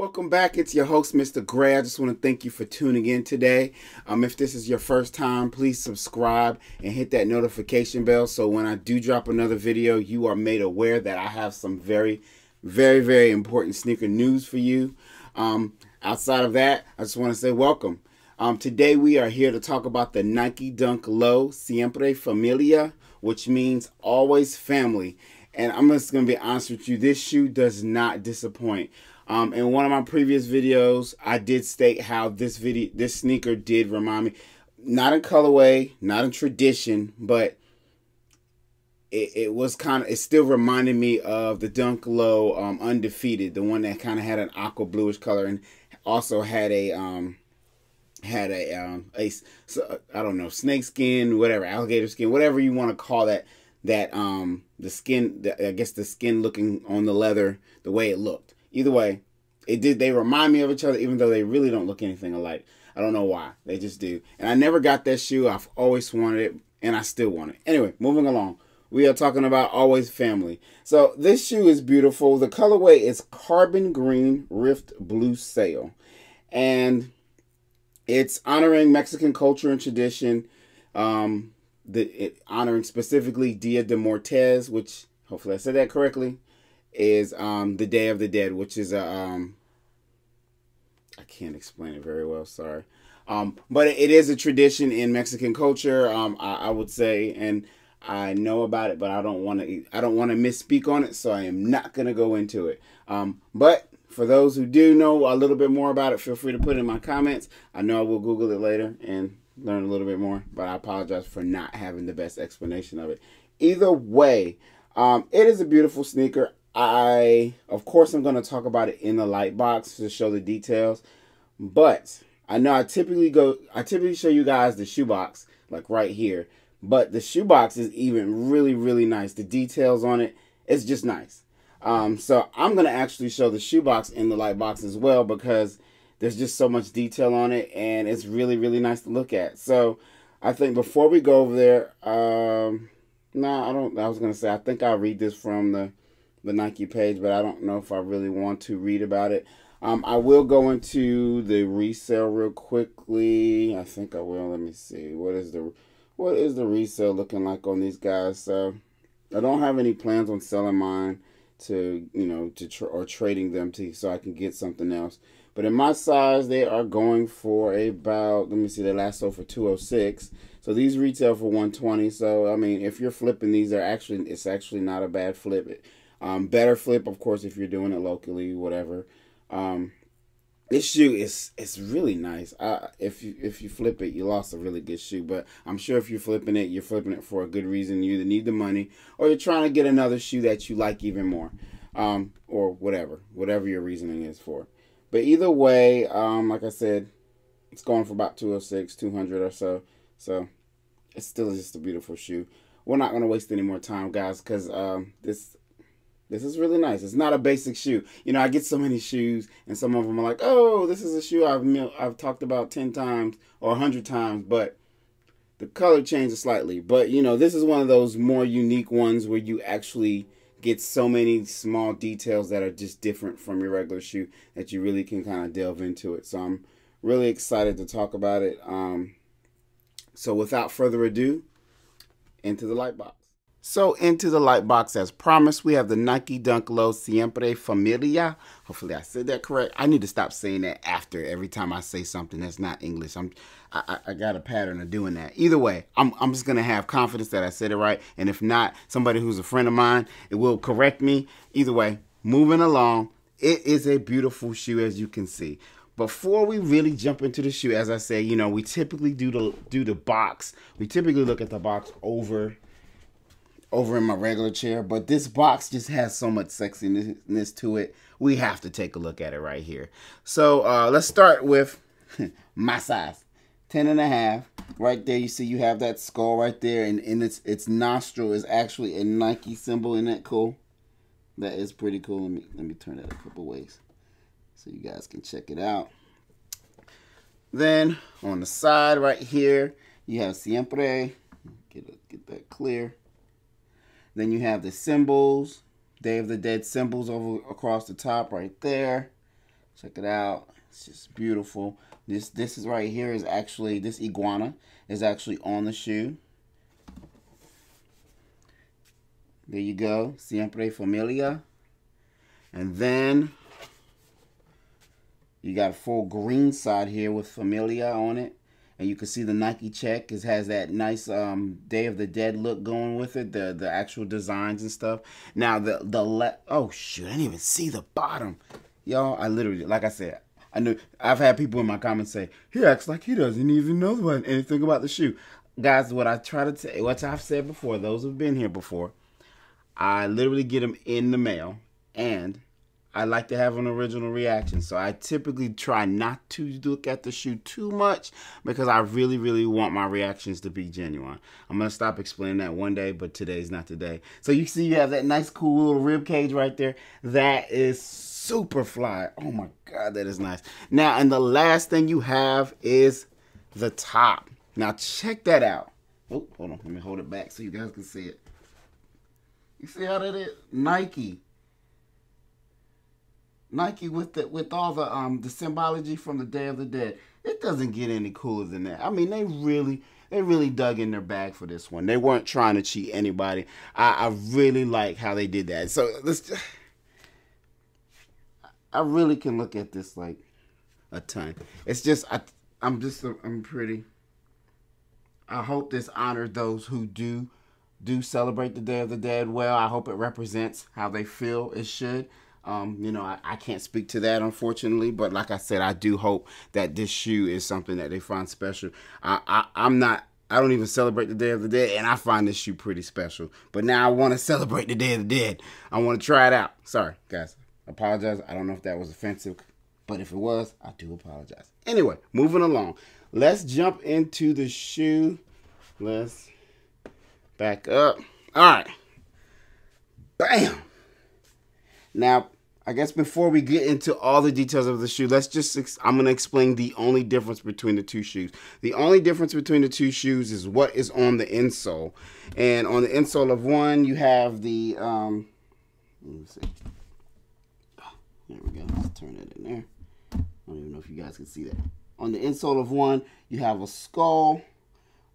Welcome back. It's your host, Mr. Gray. I just want to thank you for tuning in today. Um, if this is your first time, please subscribe and hit that notification bell so when I do drop another video, you are made aware that I have some very, very, very important sneaker news for you. Um, outside of that, I just want to say welcome. Um, today we are here to talk about the Nike Dunk Low Siempre Familia, which means always family. And I'm just going to be honest with you, this shoe does not disappoint. Um, in one of my previous videos, I did state how this video, this sneaker did remind me, not in colorway, not in tradition, but it, it was kind of, it still reminded me of the Dunk Low um, Undefeated, the one that kind of had an aqua bluish color and also had a, um, had a, um, a, I don't know, snake skin, whatever, alligator skin, whatever you want to call that, that, um, the skin, the, I guess the skin looking on the leather, the way it looked. Either way, it did. They remind me of each other, even though they really don't look anything alike. I don't know why. They just do. And I never got that shoe. I've always wanted it, and I still want it. Anyway, moving along. We are talking about always family. So this shoe is beautiful. The colorway is carbon green rift blue sail, and it's honoring Mexican culture and tradition. Um, the it, honoring specifically Dia de Muertos, which hopefully I said that correctly is um, the Day of the Dead, which is a um, I can't explain it very well. Sorry, um, but it is a tradition in Mexican culture. Um, I, I would say, and I know about it, but I don't want to. I don't want to misspeak on it, so I am not going to go into it. Um, but for those who do know a little bit more about it, feel free to put in my comments. I know I will Google it later and learn a little bit more, but I apologize for not having the best explanation of it. Either way, um, it is a beautiful sneaker. I, of course, I'm going to talk about it in the light box to show the details. But I know I typically go, I typically show you guys the shoebox, like right here. But the shoebox is even really, really nice. The details on it, it's just nice. Um, so I'm going to actually show the shoebox in the light box as well because there's just so much detail on it and it's really, really nice to look at. So I think before we go over there, um, no, nah, I don't, I was to say, I think I'll read this from the the Nike page, but I don't know if I really want to read about it. Um, I will go into the resale real quickly. I think I will. Let me see. What is the what is the resale looking like on these guys? So I don't have any plans on selling mine to you know to tr or trading them to so I can get something else. But in my size, they are going for about let me see. They last sold for two oh six. So these retail for one twenty. So I mean, if you're flipping these, they're actually it's actually not a bad flip. Um, better flip, of course, if you're doing it locally, whatever. Um, this shoe is it's really nice. Uh, if you if you flip it, you lost a really good shoe. But I'm sure if you're flipping it, you're flipping it for a good reason. You either need the money or you're trying to get another shoe that you like even more, um, or whatever, whatever your reasoning is for. But either way, um, like I said, it's going for about 206, 200 or so. So it's still just a beautiful shoe. We're not gonna waste any more time, guys, because um, this this is really nice. It's not a basic shoe. You know, I get so many shoes, and some of them are like, "Oh, this is a shoe I've I've talked about ten times or hundred times," but the color changes slightly. But you know, this is one of those more unique ones where you actually get so many small details that are just different from your regular shoe that you really can kind of delve into it. So I'm really excited to talk about it. Um, so without further ado, into the light box. So into the light box as promised, we have the Nike Dunk Low Siempre Familia. Hopefully I said that correct. I need to stop saying that after every time I say something that's not English. I'm, I, I got a pattern of doing that. Either way, I'm, I'm just to have confidence that I said it right. And if not, somebody who's a friend of mine, it will correct me. Either way, moving along, it is a beautiful shoe as you can see before we really jump into the shoe, as I say, you know, we typically do the do the box. We typically look at the box over over in my regular chair, but this box just has so much sexiness to it. We have to take a look at it right here. So uh, let's start with my size. 10 and a half. Right there, you see you have that skull right there, and, and its its nostril is actually a Nike symbol. Isn't that cool? That is pretty cool. Let me let me turn that a couple ways so you guys can check it out. Then on the side right here, you have Siempre. Get, a, get that clear. Then you have the symbols, Day of the Dead symbols over across the top right there. Check it out. It's just beautiful. This this is right here is actually this iguana is actually on the shoe. There you go. Siempre Familia. And then you got a full green side here with Familia on it. And you can see the Nike check. It has that nice um, Day of the Dead look going with it. The the actual designs and stuff. Now the the le oh shoot, I didn't even see the bottom. Y'all, I literally like I said, I knew I've had people in my comments say, he acts like he doesn't even know anything about the shoe. Guys, what I try to say, what I've said before, those who've been here before, I literally get them in the mail and I like to have an original reaction. So I typically try not to look at the shoe too much because I really, really want my reactions to be genuine. I'm going to stop explaining that one day, but today's not today. So you see you have that nice cool little rib cage right there. That is super fly. Oh my God, that is nice. Now, and the last thing you have is the top. Now check that out. Oh, hold on. Let me hold it back so you guys can see it. You see how that is? Nike Nike with the with all the um the symbology from the Day of the Dead. It doesn't get any cooler than that. I mean, they really they really dug in their bag for this one. They weren't trying to cheat anybody. I, I really like how they did that. So let's. I really can look at this like a ton. It's just I I'm just I'm pretty. I hope this honors those who do do celebrate the Day of the Dead well. I hope it represents how they feel it should. Um, you know, I, I, can't speak to that unfortunately, but like I said, I do hope that this shoe is something that they find special. I, I I'm not I don't even celebrate the Day of the Dead, and I find this shoe pretty special. But now I want to celebrate the Day of the Dead. I want to try it out. Sorry, guys. Apologize. I don't know if that was offensive, but if it was, I do apologize. Anyway, moving along. Let's jump into the shoe. Let's back up. All right. Bam. Now, I guess before we get into all the details of the shoe, let's just, I'm going to explain the only difference between the two shoes. The only difference between the two shoes is what is on the insole. And on the insole of one, you have the, um, let me see. There we go. Let's turn that in there. I don't even know if you guys can see that. On the insole of one, you have a skull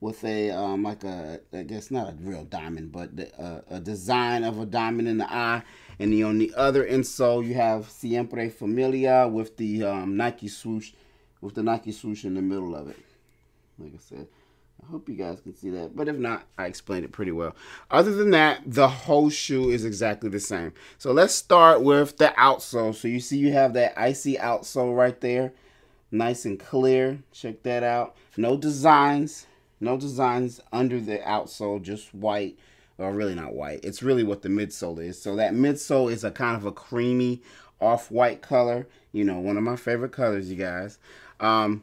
with a um, like a I guess not a real diamond, but the, uh, a design of a diamond in the eye. And the, on the other insole, you have Siempre Familia with the um, Nike swoosh, with the Nike swoosh in the middle of it. Like I said, I hope you guys can see that. But if not, I explained it pretty well. Other than that, the whole shoe is exactly the same. So let's start with the outsole. So you see you have that icy outsole right there. Nice and clear. Check that out. No designs. No designs under the outsole, just white. Or really not white. It's really what the midsole is. So that midsole is a kind of a creamy off-white color. You know, one of my favorite colors, you guys. Um,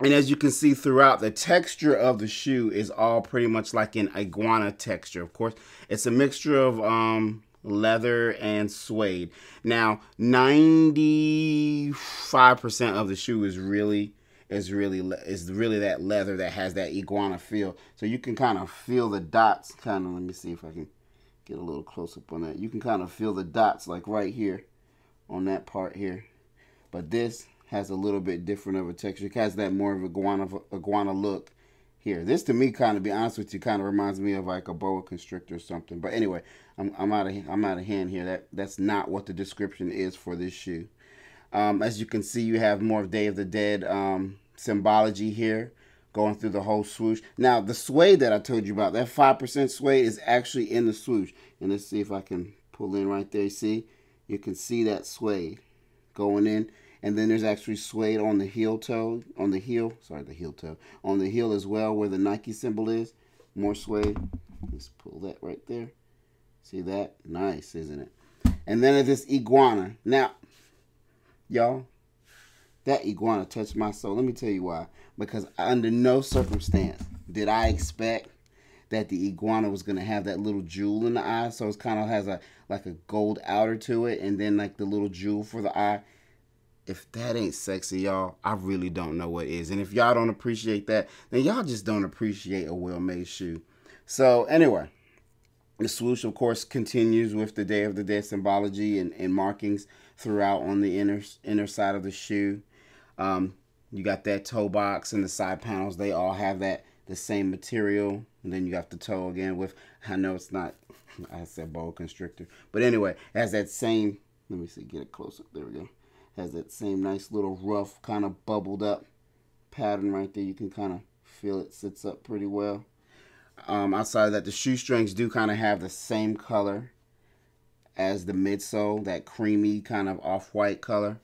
and as you can see throughout, the texture of the shoe is all pretty much like an iguana texture. Of course, it's a mixture of um, leather and suede. Now, 95% of the shoe is really is really is really that leather that has that iguana feel. So you can kind of feel the dots. Kind of let me see if I can get a little close up on that. You can kind of feel the dots like right here on that part here. But this has a little bit different of a texture. It has that more of a iguana iguana look here. This to me, kind of be honest with you, kind of reminds me of like a boa constrictor or something. But anyway, I'm, I'm out of I'm out of hand here. That that's not what the description is for this shoe. Um, as you can see, you have more of Day of the Dead um, symbology here going through the whole swoosh. Now, the suede that I told you about, that 5% suede is actually in the swoosh. And let's see if I can pull in right there. See? You can see that suede going in. And then there's actually suede on the heel toe, on the heel, sorry, the heel toe, on the heel as well where the Nike symbol is. More suede. Let's pull that right there. See that? Nice, isn't it? And then at this iguana. Now, y'all, that iguana touched my soul. Let me tell you why. Because under no circumstance did I expect that the iguana was gonna have that little jewel in the eye. So it kind of has a like a gold outer to it, and then like the little jewel for the eye. If that ain't sexy, y'all, I really don't know what is. And if y'all don't appreciate that, then y'all just don't appreciate a well-made shoe. So anyway, The swoosh, of course, continues with the Day of the Dead symbology and, and markings throughout on the inner inner side of the shoe. Um, you got that toe box and the side panels. They all have that the same material. And then you got the toe again with, I know it's not, I said boa constrictor. But anyway, has that same, let me see, get it closer. There we go. Has that same nice little rough kind of bubbled up pattern right there. You can kind of feel it sits up pretty well. Um, outside of that, the shoestrings do kind of have the same color as the midsole, that creamy kind of off-white color.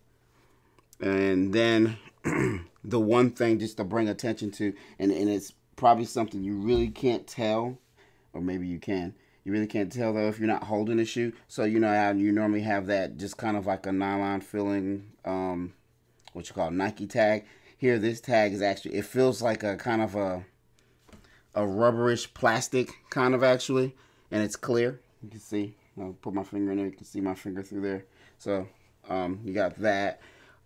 And then the one thing just to bring attention to, and, and it's probably something you really can't tell, or maybe you can. You really can't tell though if you're not holding the shoe. So you know how you normally have that just kind of like a nylon feeling, um, what you call Nike tag. Here, this tag is actually it feels like a kind of a a rubberish plastic kind of actually, and it's clear. You can see. I'll put my finger in there. You can see my finger through there. So um, you got that.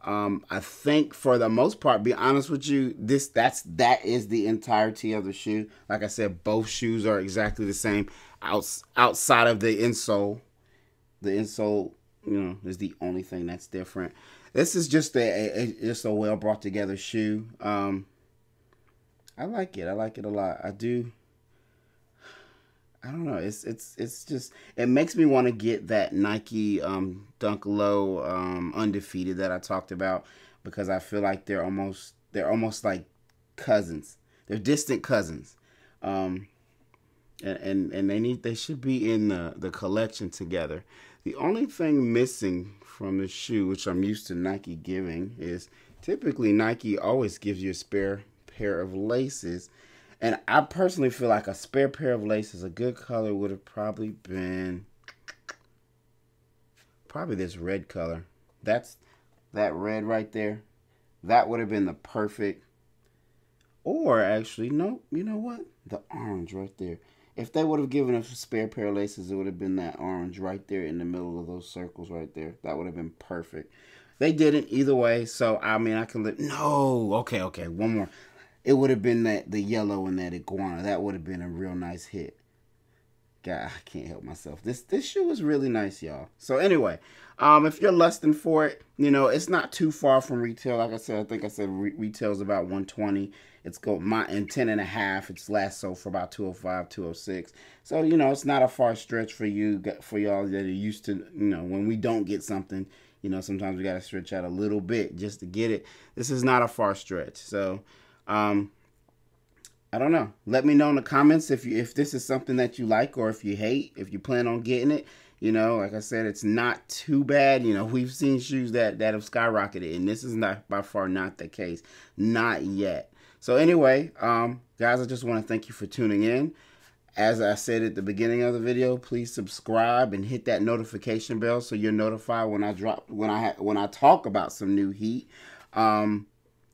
Um, I think for the most part, be honest with you, this that's that is the entirety of the shoe. Like I said, both shoes are exactly the same. Outs, outside of the insole, the insole, you know, is the only thing that's different. This is just a, a, a just a well brought together shoe. Um, I like it. I like it a lot. I do. I don't know. It's it's it's just it makes me want to get that Nike um, Dunk Low um, undefeated that I talked about because I feel like they're almost they're almost like cousins. They're distant cousins, um, and, and and they need they should be in the the collection together. The only thing missing from the shoe, which I'm used to Nike giving, is typically Nike always gives you a spare pair of laces and I personally feel like a spare pair of laces, a good color would have probably been probably this red color. That's that red right there. That would have been the perfect. Or actually, no, you know what? The orange right there. If they would have given us a spare pair of laces, it would have been that orange right there in the middle of those circles right there. That would have been perfect. They didn't either way, so I mean I can live. No, okay, okay, one more it would have been that the yellow and that iguana. That would have been a real nice hit. God, I can't help myself. This this shoe is really nice, y'all. So anyway, um, if you're lusting for it, you know it's not too far from retail. Like I said, I think I said re retail is about 120. It's go my and 10 and a half. It's last sold for about 205, 206. So you know it's not a far stretch for you for y'all that are used to you know when we don't get something. You know sometimes we got to stretch out a little bit just to get it. This is not a far stretch. So um, I don't know. Let me know in the comments if you if this is something that you like or if you hate, if you plan on getting it. You know, like I said, it's not too bad. You know, we've seen shoes that that have skyrocketed, and this is not by far not the case. Not yet. So anyway, um, guys, I just want to thank you for tuning in. As I said at the beginning of the video, please subscribe and hit that notification bell so you're notified when I drop when I when I talk about some new heat. Um,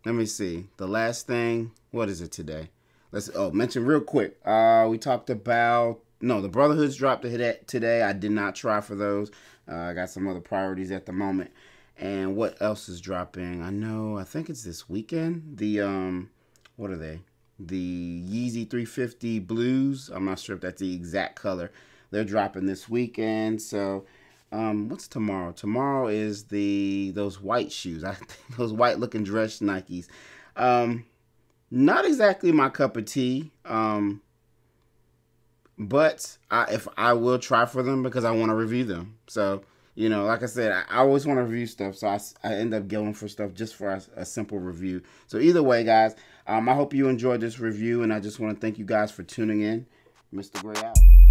let me see. The last thing, what is it today? Let's oh mention real quick. Uh, we talked about no the Brotherhoods dropped today. I did not try for those. Uh, I got some other priorities at the moment. And what else is dropping? I know. I think it's this weekend. The um, what are they? The Yeezy 350 Blues. I'm not sure if that's the exact color. They're dropping this weekend. So um, what's tomorrow? Tomorrow is the those white shoes. I those white looking dress Nikes. Um, not exactly my cup of tea. Um, but I if I will try for them because I want to review them. So you know, like I said, I, I always want to review stuff, so I, I end up going for stuff just for a, a simple review. So either way, guys, um, I hope you enjoyed this review, and I just want to thank you guys for tuning in. Mr. Gray out.